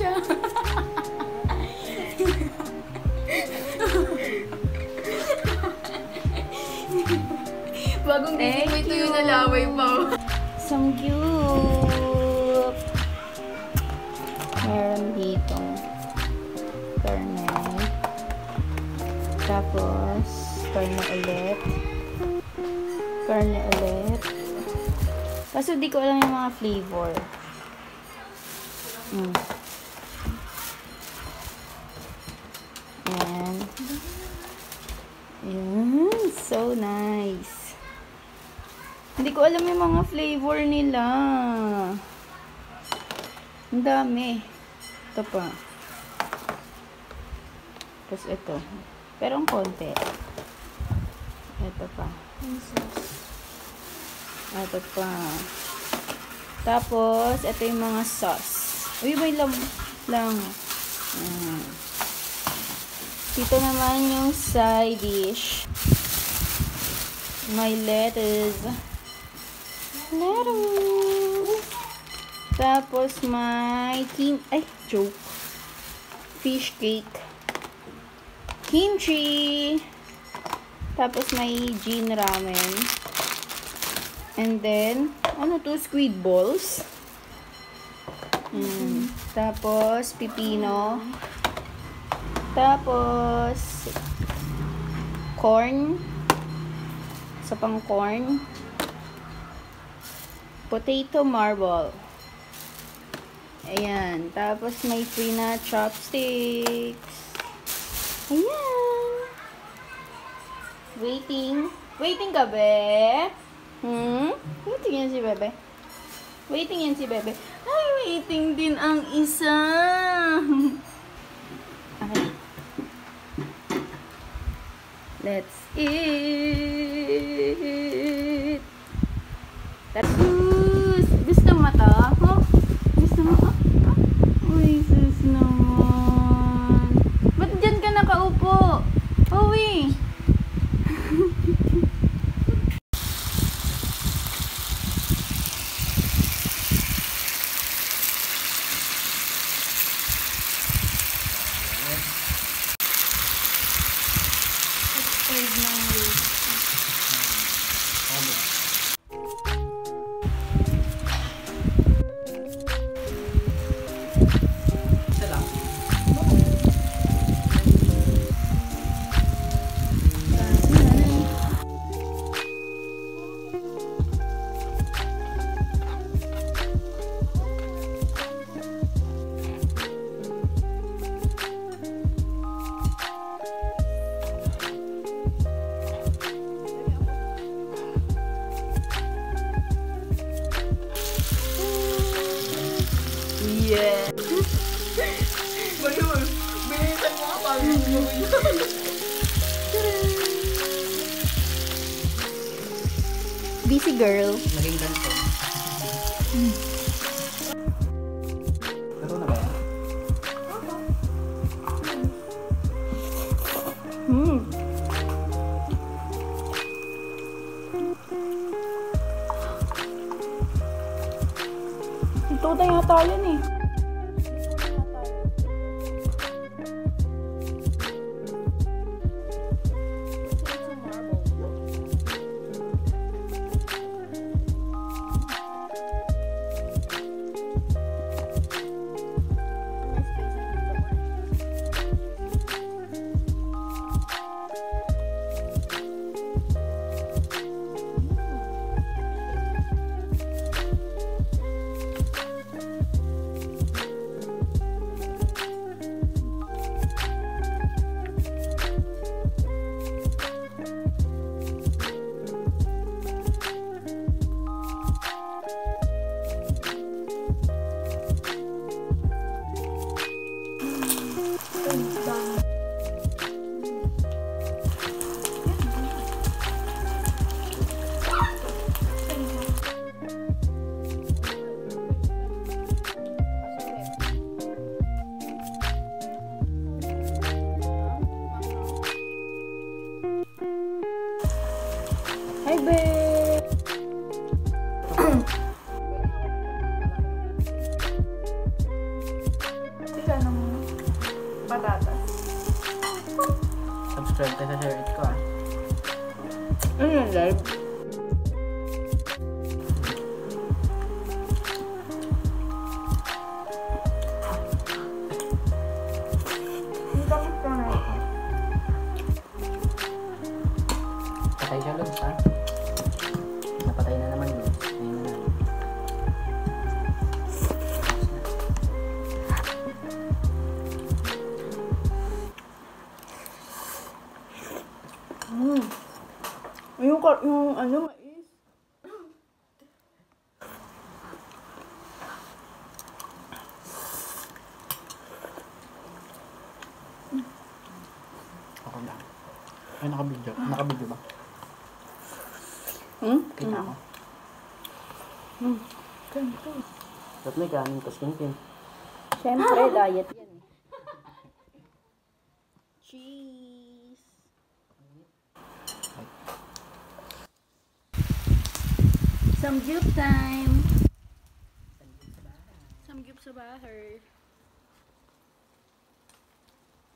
siya. Bagong gising mo ito yung nalaway pa. oh. So cute! Meron ditong kernel. Tapos, kernel ulit. Kernel ulit. Kaso di ko alam yung mga flavor. Mm. Hindi ko alam yung mga flavor nila. Ang dami. Ito pa. Tapos ito. Pero ang konti. Ito pa. Ito pa. Tapos, ito yung mga sauce. Uy, may lam lang. Ayan. Dito naman yung side dish. My lettuce. Lettuce. Tapos may kim... Ay, joke. Fish cake. Kimchi. Tapos may gin ramen. And then, ano to? Squid balls. Mm. Tapos, pipino. Tapos, corn. Sa pang corn. Potato marble. Ayan. Tapos, may free na chopsticks. Ayan. Waiting. Waiting ka, be? Hmm? Waiting yan si Bebe. Waiting yan si Bebe. Ay, waiting din ang isa. okay. Let's eat. That's Gusto to? Oh, gusto mo? Oh. Uy, sus naman. Ba't dyan ka nakaupo? Uwi. Expired ng Busy girl. Naging ganito. Laro na ba yan? Hmm. Ito na yata yan eh. Swerte sa shirt ko ah. Ano yung live? Ka- yung ano, mais. Ako lang. Ay, nakabidyo. Nakabidyo ba? Hmm? Kita ako. Hmm. Ganito. Ba't may kanin ka skinkin? Siyempre, diet yan eh. Cheese. Samgyup time. Samgyup sa bahay.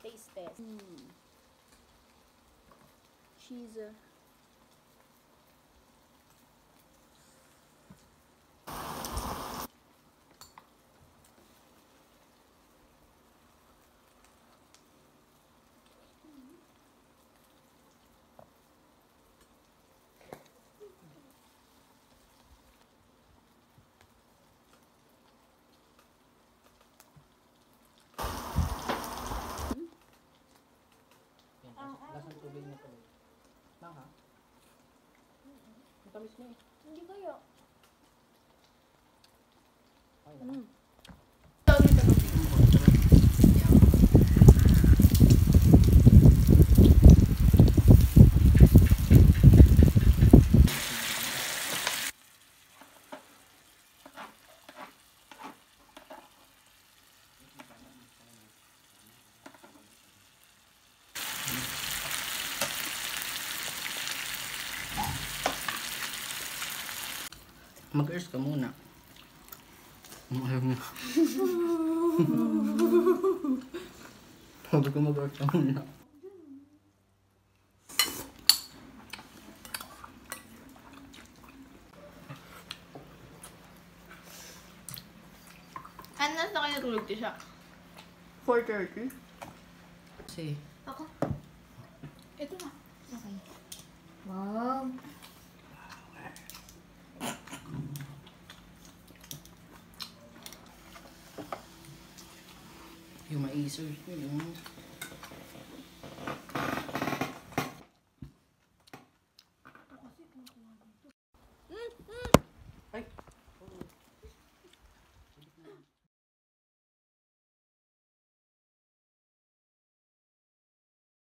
Taste test. Mm. Cheese. Ang tamis na eh. Hindi kayo. Ay, Mm. Mag-earth ka muna. Ayaw mo. Sabi ko mag-earth ka muna. Ano na kayo natulog siya? 4.30. Kasi, Ako? Ito na. Okay. Wow. Yung maiser, yun.